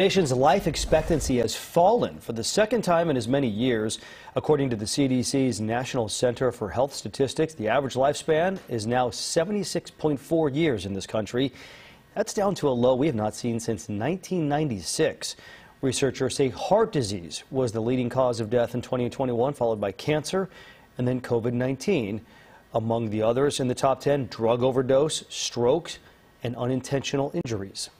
Nation's life expectancy has fallen for the second time in as many years. According to the CDC's National Center for Health Statistics, the average lifespan is now 76.4 years in this country. That's down to a low we have not seen since 1996. Researchers say heart disease was the leading cause of death in 2021, followed by cancer and then COVID-19. Among the others in the top 10, drug overdose, strokes, and unintentional injuries.